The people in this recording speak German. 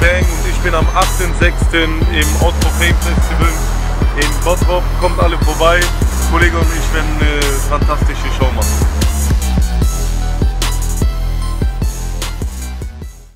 Bang und ich bin am 8.6. im Outdoor Fame Festival in Bottrop. Kommt alle vorbei. Kollege und ich werden eine fantastische Show machen.